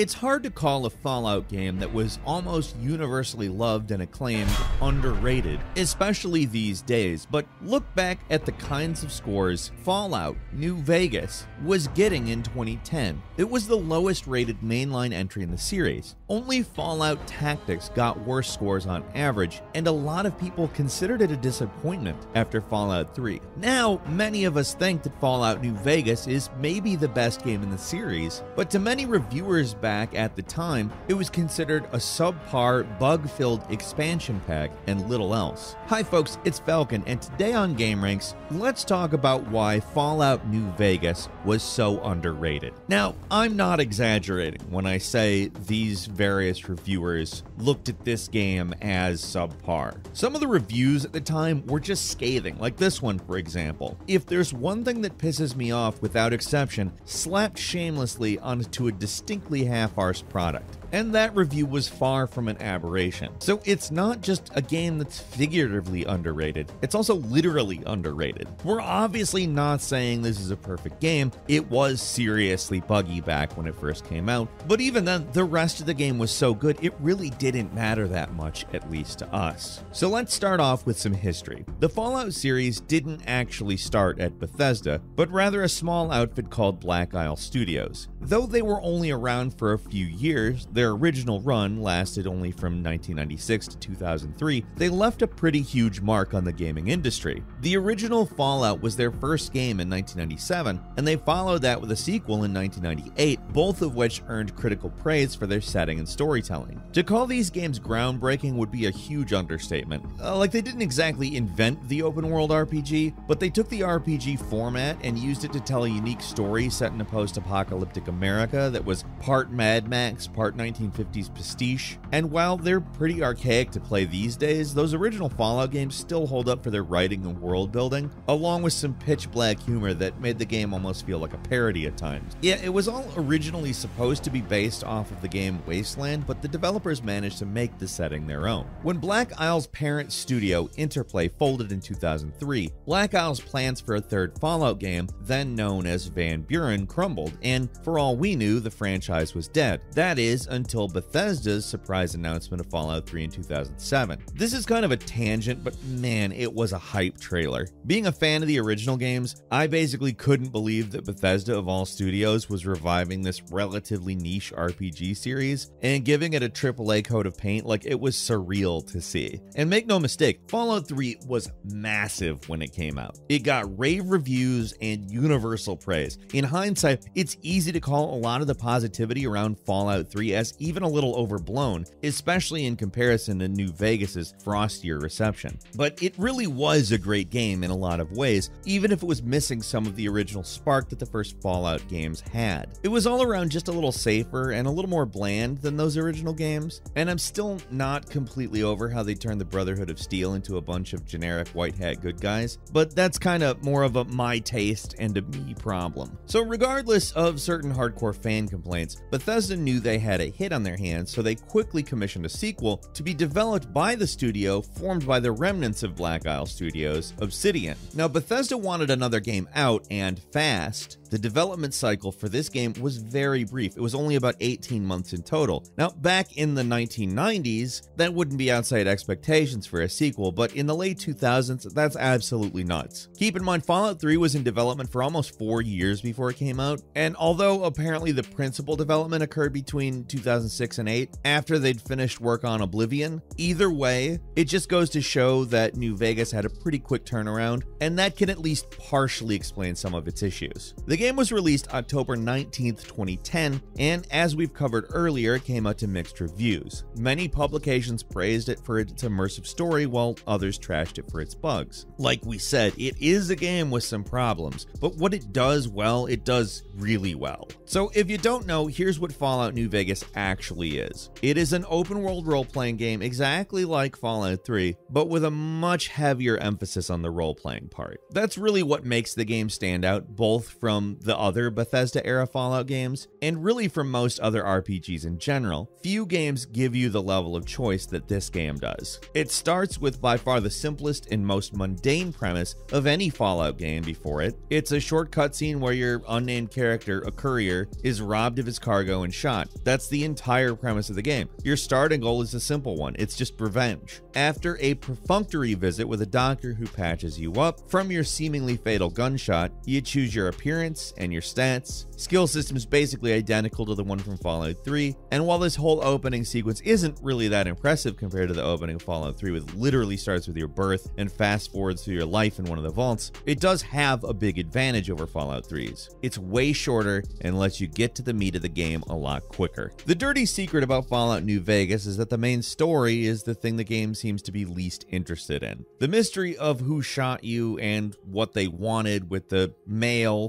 It's hard to call a Fallout game that was almost universally loved and acclaimed underrated, especially these days, but look back at the kinds of scores Fallout New Vegas was getting in 2010. It was the lowest rated mainline entry in the series. Only Fallout Tactics got worse scores on average, and a lot of people considered it a disappointment after Fallout 3. Now, many of us think that Fallout New Vegas is maybe the best game in the series, but to many reviewers back at the time, it was considered a subpar, bug filled expansion pack and little else. Hi, folks, it's Falcon, and today on Gameranx, let's talk about why Fallout New Vegas was so underrated. Now, I'm not exaggerating when I say these various reviewers looked at this game as subpar. Some of the reviews at the time were just scathing, like this one, for example. If there's one thing that pisses me off without exception, slapped shamelessly onto a distinctly half arsed product and that review was far from an aberration. So it's not just a game that's figuratively underrated, it's also literally underrated. We're obviously not saying this is a perfect game, it was seriously buggy back when it first came out, but even then, the rest of the game was so good, it really didn't matter that much, at least to us. So let's start off with some history. The Fallout series didn't actually start at Bethesda, but rather a small outfit called Black Isle Studios. Though they were only around for a few years, their original run lasted only from 1996 to 2003, they left a pretty huge mark on the gaming industry. The original Fallout was their first game in 1997, and they followed that with a sequel in 1998, both of which earned critical praise for their setting and storytelling. To call these games groundbreaking would be a huge understatement. Uh, like, they didn't exactly invent the open world RPG, but they took the RPG format and used it to tell a unique story set in a post apocalyptic America that was part Mad Max, part 1950s pastiche. And while they're pretty archaic to play these days, those original Fallout games still hold up for their writing and world building, along with some pitch black humor that made the game almost feel like a parody at times. Yeah, it was all originally supposed to be based off of the game Wasteland, but the developers managed to make the setting their own. When Black Isle's parent studio, Interplay, folded in 2003, Black Isle's plans for a third Fallout game, then known as Van Buren, crumbled, and for all we knew, the franchise was dead. That is, until Bethesda's surprise announcement of Fallout 3 in 2007. This is kind of a tangent, but man, it was a hype trailer. Being a fan of the original games, I basically couldn't believe that Bethesda of all studios was reviving this relatively niche RPG series and giving it a AAA coat of paint like it was surreal to see. And make no mistake, Fallout 3 was massive when it came out. It got rave reviews and universal praise. In hindsight, it's easy to call a lot of the positivity around Fallout 3 as even a little overblown, especially in comparison to New Vegas's frostier reception. But it really was a great game in a lot of ways, even if it was missing some of the original spark that the first Fallout games had. It was all around just a little safer and a little more bland than those original games, and I'm still not completely over how they turned the Brotherhood of Steel into a bunch of generic white hat good guys, but that's kind of more of a my taste and a me problem. So regardless of certain hardcore fan complaints, Bethesda knew they had a hit on their hands, so they quickly commissioned a sequel to be developed by the studio formed by the remnants of Black Isle Studios, Obsidian. Now, Bethesda wanted another game out and fast. The development cycle for this game was very brief. It was only about 18 months in total. Now, back in the 1990s, that wouldn't be outside expectations for a sequel, but in the late 2000s, that's absolutely nuts. Keep in mind, Fallout 3 was in development for almost four years before it came out, and although apparently the principal development occurred between 2006 and 8, after they'd finished work on Oblivion, either way, it just goes to show that New Vegas had a pretty quick turnaround, and that can at least partially explain some of its issues. The game was released October 19th, 2010, and as we've covered earlier, it came out to mixed reviews. Many publications praised it for its immersive story, while others trashed it for its bugs. Like we said, it is a game with some problems, but what it does well, it does really well. So if you don't know, here's what Fallout New Vegas actually is. It is an open world role playing game exactly like Fallout 3, but with a much heavier emphasis on the role playing part. That's really what makes the game stand out, both from the other Bethesda era Fallout games, and really from most other RPGs in general. Few games give you the level of choice that this game does. It starts with by far the simplest and most mundane premise of any Fallout game before it. It's a short cutscene where your unnamed character, a courier, is robbed of his cargo and shot. That's the entire premise of the game. Your starting goal is a simple one it's just revenge. After a perfunctory visit with a doctor who patches you up, from your seemingly fatal gunshot, you choose your appearance and your stats. Skill system is basically identical to the one from Fallout 3, and while this whole opening sequence isn't really that impressive compared to the opening of Fallout 3, which literally starts with your birth and fast forwards through your life in one of the vaults, it does have a big advantage over Fallout 3's. It's way shorter and lets you get to the meat of the game a lot quicker. The dirty secret about Fallout New Vegas is that the main story is the thing the game seems to be least interested in. The mystery of who shot you and what they wanted with the mail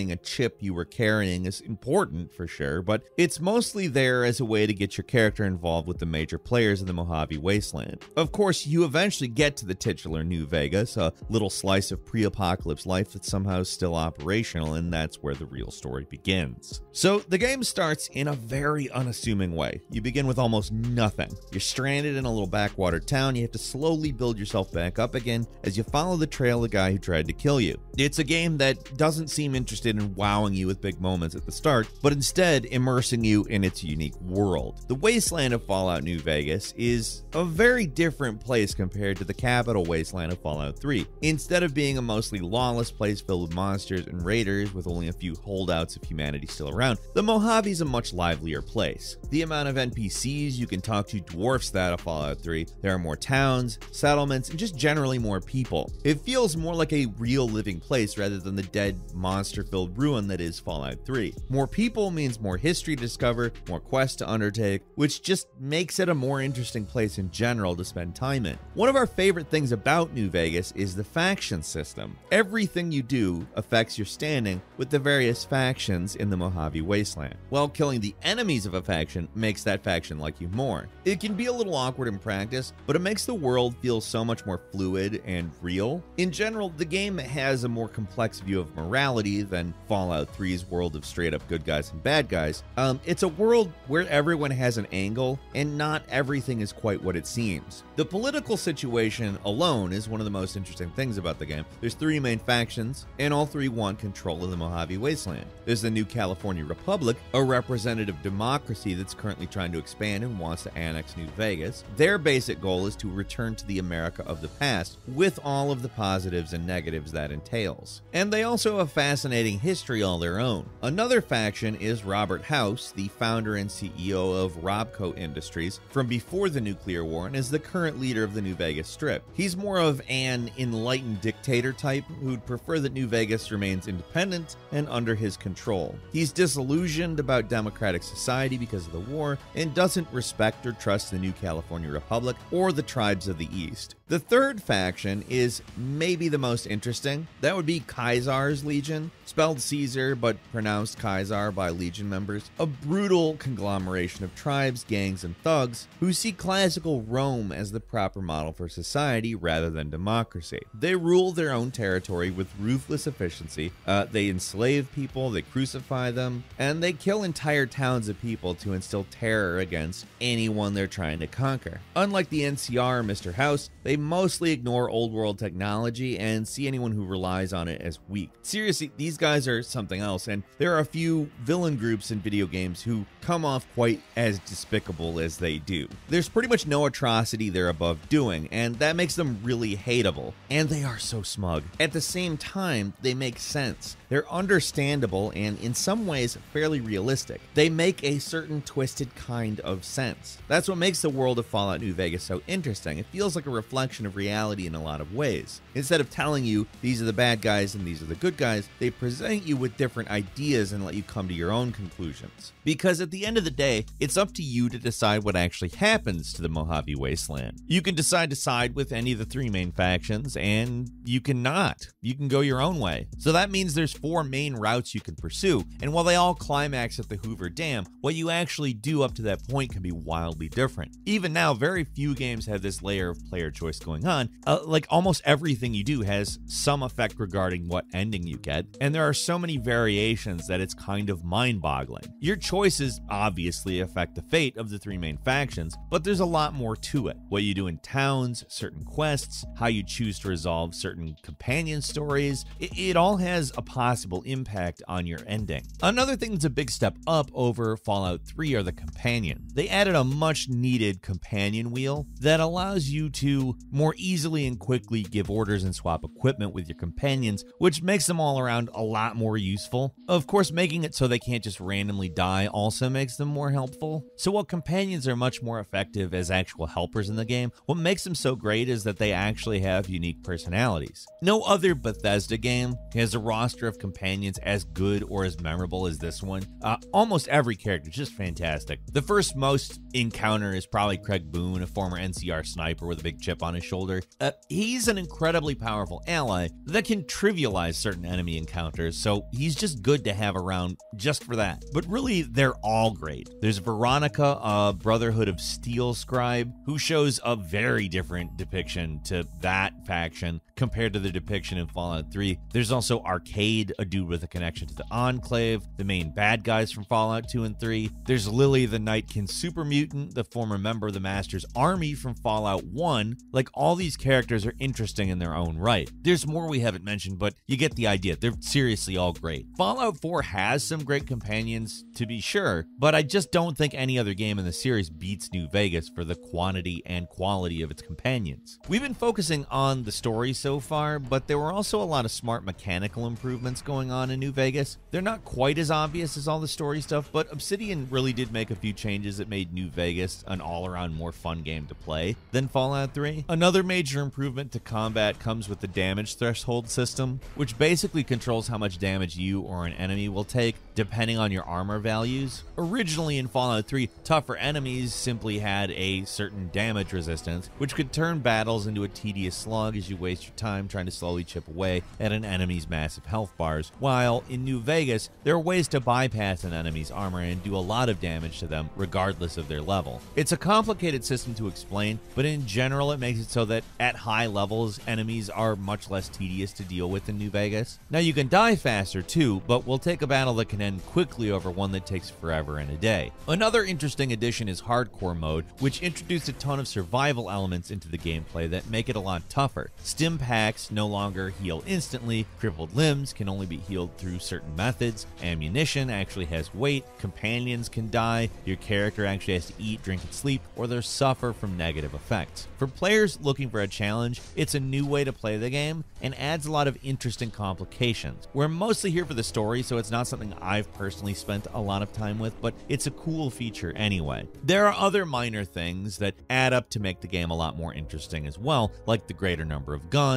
a chip you were carrying is important for sure, but it's mostly there as a way to get your character involved with the major players in the Mojave Wasteland. Of course, you eventually get to the titular New Vegas, a little slice of pre apocalypse life that's somehow still operational, and that's where the real story begins. So, the game starts in a very unassuming way. You begin with almost nothing. You're stranded in a little backwater town, you have to slowly build yourself back up again as you follow the trail of the guy who tried to kill you. It's a game that doesn't seem interested in wowing you with big moments at the start, but instead immersing you in its unique world. The wasteland of Fallout New Vegas is a very different place compared to the capital wasteland of Fallout 3. Instead of being a mostly lawless place filled with monsters and raiders with only a few holdouts of humanity still around, the Mojave is a much livelier place. The amount of NPCs you can talk to dwarfs that of Fallout 3. There are more towns, settlements, and just generally more people. It feels more like a real living place rather than the dead, monster filled ruin that is Fallout 3. More people means more history to discover, more quests to undertake, which just makes it a more interesting place in general to spend time in. One of our favorite things about New Vegas is the faction system. Everything you do affects your standing with the various factions in the Mojave Wasteland, while killing the enemies of a faction makes that faction like you more. It can be a little awkward in practice, but it makes the world feel so much more fluid and real. In general, the game has a more complex view of morality than Fallout 3's world of straight up good guys and bad guys. Um, it's a world where everyone has an angle and not everything is quite what it seems. The political situation alone is one of the most interesting things about the game. There's three main factions, and all three want control of the Mojave Wasteland. There's the New California Republic, a representative democracy that's currently trying to expand and wants to annex New Vegas. Their basic goal is to return to the America of the past, with all of the positives and negatives that entails. And they also have fascinating history all their own. Another faction is Robert House, the founder and CEO of Robco Industries from before the nuclear war and is the current leader of the New Vegas Strip. He's more of an enlightened dictator type who'd prefer that New Vegas remains independent and under his control. He's disillusioned about democratic society because of the war and doesn't respect or trust the New California Republic or the tribes of the East. The third faction is maybe the most interesting. That would be Caesar's Legion, spelled Caesar but pronounced Kaiser by Legion members. A brutal conglomeration of tribes, gangs, and thugs who see classical Rome as the proper model for society rather than democracy. They rule their own territory with ruthless efficiency. Uh, they enslave people, they crucify them, and they kill entire towns of people to instill terror against anyone they're trying to conquer. Unlike the NCR Mr. House, they mostly ignore old world technology and see anyone who relies on it as weak. Seriously, these guys are something else, and there are a few villain groups in video games who come off quite as despicable as they do. There's pretty much no atrocity they're above doing, and that makes them really hateable. And they are so smug. At the same time, they make sense. They're understandable and, in some ways, fairly realistic. They make a certain twisted kind of sense. That's what makes the world of Fallout New Vegas so interesting. It feels like a reflection of reality in a lot of ways. Instead of telling you these are the bad guys and these are the good guys, they present you with different ideas and let you come to your own conclusions. Because at the end of the day, it's up to you to decide what actually happens to the Mojave Wasteland. You can decide to side with any of the three main factions, and you cannot. You can go your own way. So that means there's four main routes you can pursue, and while they all climax at the Hoover Dam, what you actually do up to that point can be wildly different. Even now, very few games have this layer of player choice going on. Uh, like almost everything you do has some effect regarding what ending you get, and there there are so many variations that it's kind of mind boggling. Your choices obviously affect the fate of the three main factions, but there's a lot more to it. What you do in towns, certain quests, how you choose to resolve certain companion stories, it, it all has a possible impact on your ending. Another thing that's a big step up over Fallout 3 are the companion. They added a much needed companion wheel that allows you to more easily and quickly give orders and swap equipment with your companions, which makes them all around a lot more useful. Of course, making it so they can't just randomly die also makes them more helpful. So while companions are much more effective as actual helpers in the game, what makes them so great is that they actually have unique personalities. No other Bethesda game has a roster of companions as good or as memorable as this one. Uh, almost every character is just fantastic. The first most encounter is probably Craig Boone, a former NCR sniper with a big chip on his shoulder. Uh, he's an incredibly powerful ally that can trivialize certain enemy encounters, so he's just good to have around just for that. But really, they're all great. There's Veronica, a Brotherhood of Steel scribe, who shows a very different depiction to that faction compared to the depiction in Fallout 3. There's also Arcade, a dude with a connection to the Enclave, the main bad guys from Fallout 2 and 3. There's Lily, the Nightkin super mutant, the former member of the Master's Army from Fallout 1. Like, all these characters are interesting in their own right. There's more we haven't mentioned, but you get the idea. They're seriously all great. Fallout 4 has some great companions, to be sure, but I just don't think any other game in the series beats New Vegas for the quantity and quality of its companions. We've been focusing on the story so far, but there were also a lot of smart mechanical improvements going on in New Vegas. They're not quite as obvious as all the story stuff, but Obsidian really did make a few changes that made New Vegas an all around more fun game to play than Fallout 3. Another major improvement to combat comes with the damage threshold system, which basically controls how much damage you or an enemy will take depending on your armor values. Originally in Fallout 3, tougher enemies simply had a certain damage resistance, which could turn battles into a tedious slog as you waste your time trying to slowly chip away at an enemy's massive health bars. While in New Vegas, there are ways to bypass an enemy's armor and do a lot of damage to them regardless of their level. It's a complicated system to explain, but in general, it makes it so that at high levels, enemies are much less tedious to deal with in New Vegas. Now, you can die faster too, but we'll take a battle that can end quickly over one that takes forever and a day. Another interesting addition is Hardcore mode, which introduced a ton of survival elements into the gameplay that make it a lot tougher. Stim packs no longer heal instantly, crippled limbs can only be healed through certain methods, ammunition actually has weight, companions can die, your character actually has to eat, drink, and sleep, or they suffer from negative effects. For players looking for a challenge, it's a new way to play the game and adds a lot of interesting complications. We're mostly here for the story, so it's not something I've personally spent a lot of time with, but it's a cool feature anyway. There are other minor things that add up to make the game a lot more interesting as well, like the greater number of guns.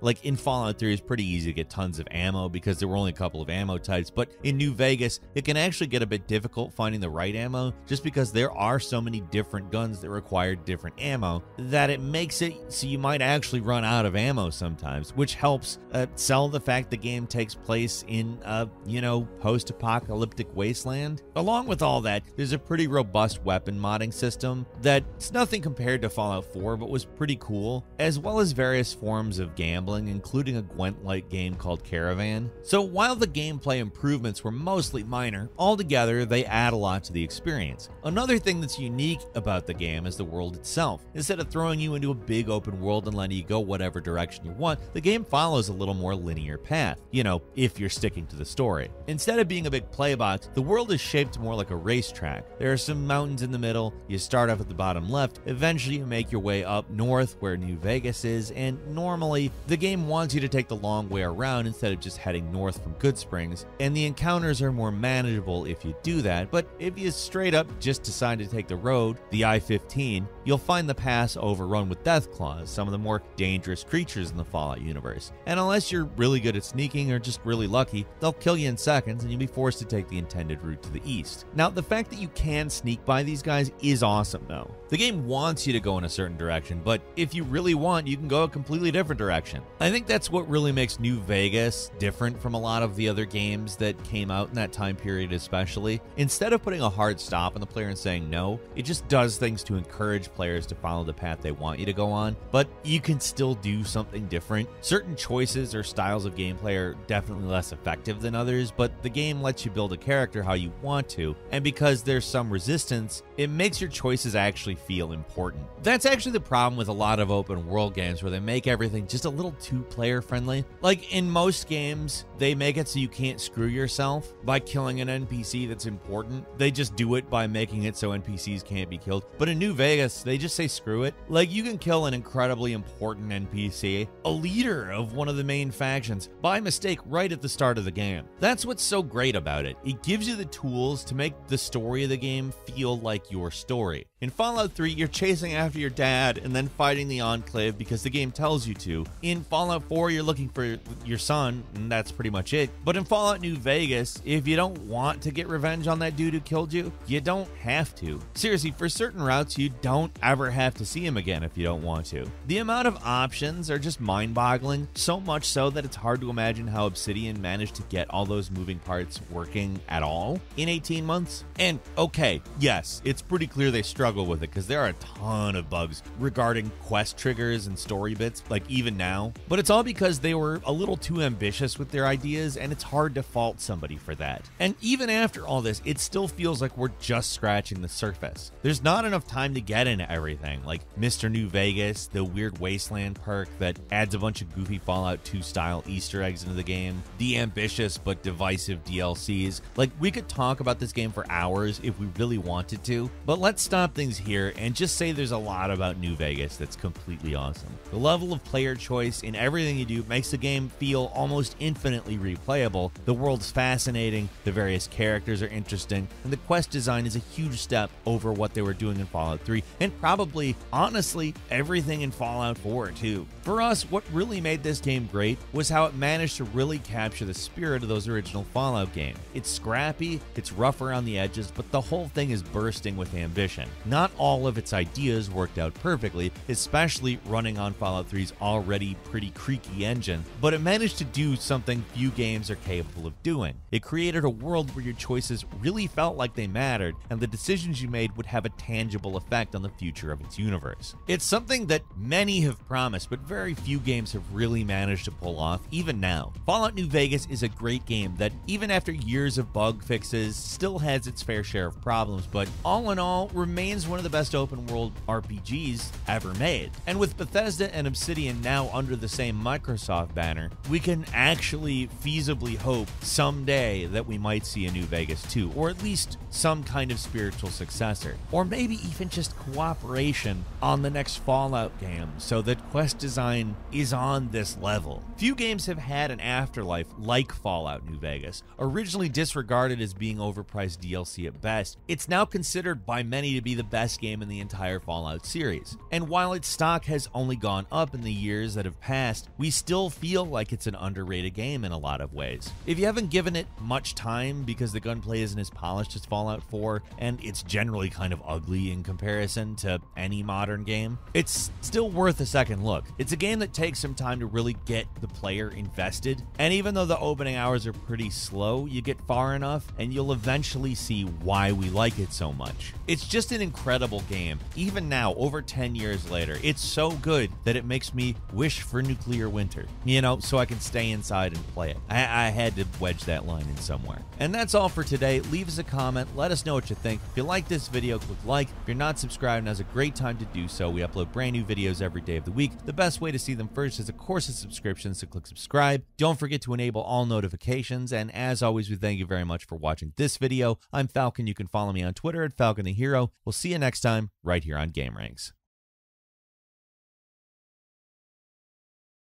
Like in Fallout 3, it's pretty easy to get tons of ammo because there were only a couple of ammo types, but in New Vegas, it can actually get a bit difficult finding the right ammo just because there are so many different guns that require different ammo that it makes it so you might actually run out of ammo sometimes, which helps uh, sell the fact the game takes place in a, you know, post apocalyptic wasteland. Along with all that, there's a pretty robust weapon modding system that's nothing compared to Fallout 4, but was pretty cool, as well as various forms of gambling, including a Gwent like game called Caravan. So while the gameplay improvements were mostly minor, altogether they add a lot to the experience. Another thing that's unique about the game is the world itself. Instead of throwing you into a big open world and letting you go whatever direction you want, the game follows a little more linear path, you know, if you're sticking to the story. Instead of being a big playbox, the world is shaped more like a racetrack. There are some mountains in the middle, you start off at the bottom left, eventually you make your way up north where New Vegas is, and normally the game wants you to take the long way around instead of just heading north from Goodsprings, and the encounters are more manageable if you do that, but if you straight up just decide to take the road, the I-15, you'll find the pass overrun with Deathclaws, some of the more dangerous creatures in the Fallout universe. And unless you're really good at sneaking or just really lucky, they'll kill you in seconds and you'll be forced to take the intended route to the east. Now, the fact that you can sneak by these guys is awesome though. The game wants you to go in a certain direction, but if you really want, you can go a completely different direction. I think that's what really makes New Vegas different from a lot of the other games that came out in that time period, especially. Instead of putting a hard stop on the player and saying no, it just does things to encourage players to follow the path they want you to go on, but you can still do something different. Certain choices or styles of gameplay are definitely less effective than others, but the game lets you build a character how you want to, and because there's some resistance, it makes your choices actually feel important. That's actually the problem with a lot of open world games where they make everything just a little too player friendly. Like in most games, they make it so you can't screw yourself by killing an NPC that's important. They just do it by making it so NPCs can't be killed. But in New Vegas, they just say screw it. Like you can kill an incredibly important NPC, a leader of one of the main factions, by mistake right at the start of the game. That's what's so great about it. It gives you the tools to make the story of the game feel like your story. In Fallout 3, you're chasing after your dad and then fighting the Enclave because the game tells you to. In Fallout 4, you're looking for your son, and that's pretty much it. But in Fallout New Vegas, if you don't want to get revenge on that dude who killed you, you don't have to. Seriously, for certain routes, you don't ever have to see him again if you don't want to. The amount of options are just mind boggling, so much so that it's hard to imagine how Obsidian managed to get all those moving parts working at all in 18 months. And okay, yes, it's pretty clear they struggled struggle with it because there are a ton of bugs regarding quest triggers and story bits, like even now. But it's all because they were a little too ambitious with their ideas, and it's hard to fault somebody for that. And even after all this, it still feels like we're just scratching the surface. There's not enough time to get into everything, like Mr. New Vegas, the wild wasteland perk that adds a bunch of goofy Fallout 2 style Easter eggs into the game, the ambitious but divisive DLCs. Like, we could talk about this game for hours if we really wanted to, but let's stop things here and just say there's a lot about New Vegas that's completely awesome. The level of player choice in everything you do makes the game feel almost infinitely replayable. The world's fascinating, the various characters are interesting, and the quest design is a huge step over what they were doing in Fallout 3, and probably, honestly, everything in Fallout 4 too. For us, what really made this game great was how it managed to really capture the spirit of those original Fallout games. It's scrappy, it's rough around the edges, but the whole thing is bursting with ambition. Not all of its ideas worked out perfectly, especially running on Fallout 3's already pretty creaky engine, but it managed to do something few games are capable of doing. It created a world where your choices really felt like they mattered, and the decisions you made would have a tangible effect on the future of its universe. It's something that many have promised, but very few games have really managed to pull off, even now. Fallout New Vegas is a great game that, even after years of bug fixes, still has its fair share of problems, but all in all, remains remains one of the best open world RPGs ever made. And with Bethesda and Obsidian now under the same Microsoft banner, we can actually feasibly hope someday that we might see a new Vegas 2, or at least some kind of spiritual successor, or maybe even just cooperation on the next Fallout game so that quest design is on this level. Few games have had an afterlife like Fallout New Vegas. Originally disregarded as being overpriced DLC at best, it's now considered by many to be the best game in the entire Fallout series. And while its stock has only gone up in the years that have passed, we still feel like it's an underrated game in a lot of ways. If you haven't given it much time because the gunplay isn't as polished as Fallout 4 and it's generally kind of ugly in comparison to any modern game, it's still worth a second look. It's a game that takes some time to really get the player invested, and even though the opening hours are pretty slow, you get far enough and you'll eventually see why we like it so much. It's just an incredible game. Even now, over 10 years later, it's so good that it makes me wish for nuclear winter, you know, so I can stay inside and play it. I, I had to wedge that line in somewhere. And that's all for today. Leave us a comment. Let us know what you think. If you like this video, click like. If you're not subscribed, now's a great time to do so. We upload brand new videos every day of the week. The best way to see them first is, of course, a subscription, so click subscribe. Don't forget to enable all notifications. And as always, we thank you very much for watching this video. I'm Falcon. You can follow me on Twitter at Falcon the Hero. We'll see you next time right here on Gameranx.